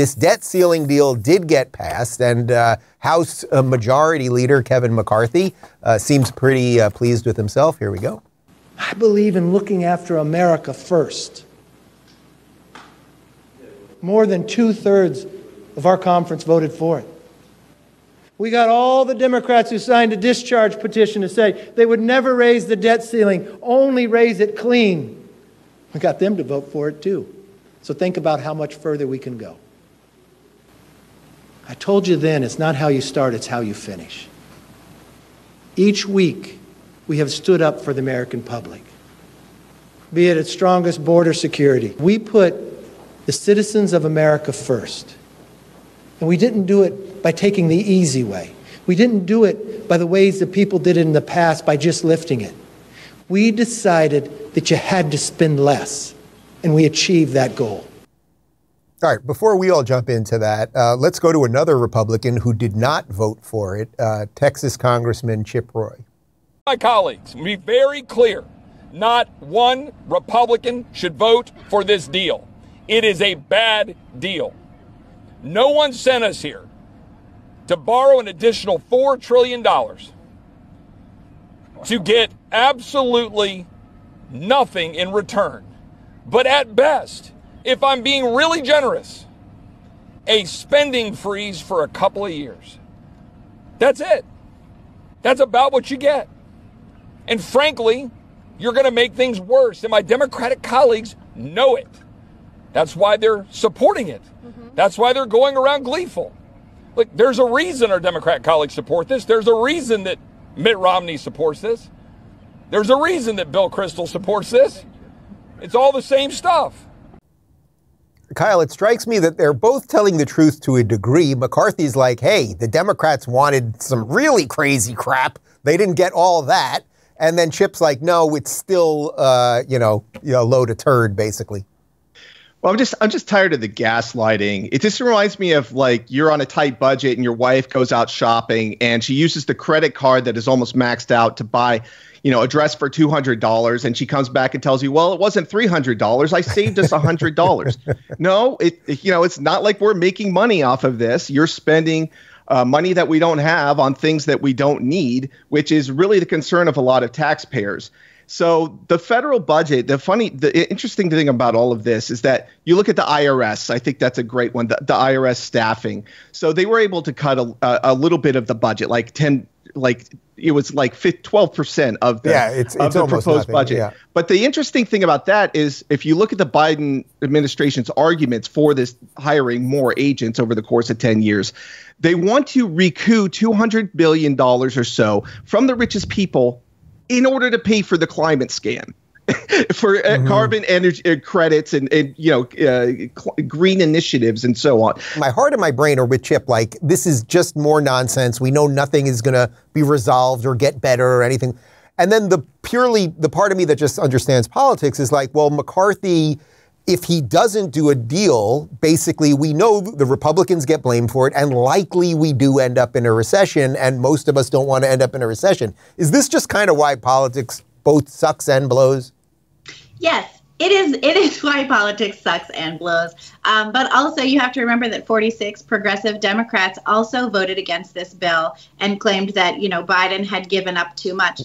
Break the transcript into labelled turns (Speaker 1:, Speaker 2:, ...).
Speaker 1: This debt ceiling deal did get passed, and uh, House uh, Majority Leader Kevin McCarthy uh, seems pretty uh, pleased with himself. Here we go.
Speaker 2: I believe in looking after America first. More than two thirds of our conference voted for it. We got all the Democrats who signed a discharge petition to say they would never raise the debt ceiling, only raise it clean. We got them to vote for it too. So think about how much further we can go. I told you then, it's not how you start, it's how you finish. Each week, we have stood up for the American public, be it its strongest border security. We put the citizens of America first. And we didn't do it by taking the easy way. We didn't do it by the ways that people did it in the past by just lifting it. We decided that you had to spend less, and we achieved that goal.
Speaker 1: All right, before we all jump into that, uh, let's go to another Republican who did not vote for it, uh, Texas Congressman Chip Roy.
Speaker 3: My colleagues, be very clear. Not one Republican should vote for this deal. It is a bad deal. No one sent us here to borrow an additional $4 trillion to get absolutely nothing in return. But at best, if I'm being really generous, a spending freeze for a couple of years. That's it. That's about what you get. And frankly, you're going to make things worse. And my Democratic colleagues know it. That's why they're supporting it. Mm-hmm. That's why they're going around gleeful. Look, there's a reason our Democrat colleagues support this. There's a reason that Mitt Romney supports this. There's a reason that Bill Kristol supports this. It's all the same stuff.
Speaker 1: Kyle, it strikes me that they're both telling the truth to a degree. McCarthy's like, hey, the Democrats wanted some really crazy crap. They didn't get all that. And then Chip's like, no, it's still, uh, you know, you know, load a turd, basically.
Speaker 4: Well, I'm just I'm just tired of the gaslighting. It just reminds me of like you're on a tight budget and your wife goes out shopping and she uses the credit card that is almost maxed out to buy, you know, a dress for two hundred dollars, and she comes back and tells you, "Well, it wasn't three hundred dollars. I saved us hundred dollars." no, it, you know it's not like we're making money off of this. You're spending. Uh, money that we don't have on things that we don't need, which is really the concern of a lot of taxpayers. So the federal budget, the funny, the interesting thing about all of this is that you look at the IRS. I think that's a great one. The, the IRS staffing. So they were able to cut a, a, little bit of the budget, like ten, like it was like 12 percent of the
Speaker 1: yeah, it's,
Speaker 4: of
Speaker 1: the
Speaker 4: proposed
Speaker 1: nothing.
Speaker 4: budget.
Speaker 1: Yeah.
Speaker 4: But the interesting thing about that is, if you look at the Biden administration's arguments for this hiring more agents over the course of 10 years, they want to recoup 200 billion dollars or so from the richest people in order to pay for the climate scam. for uh, mm-hmm. carbon energy uh, credits and, and you know uh, cl- green initiatives and so on.
Speaker 1: My heart and my brain are with Chip. Like this is just more nonsense. We know nothing is going to be resolved or get better or anything. And then the purely the part of me that just understands politics is like, well, McCarthy if he doesn't do a deal, basically we know the Republicans get blamed for it, and likely we do end up in a recession, and most of us don't want to end up in a recession. Is this just kind of why politics both sucks and blows?
Speaker 5: Yes. It is. It is why politics sucks and blows. Um, but also, you have to remember that 46 progressive Democrats also voted against this bill and claimed that you know Biden had given up too much.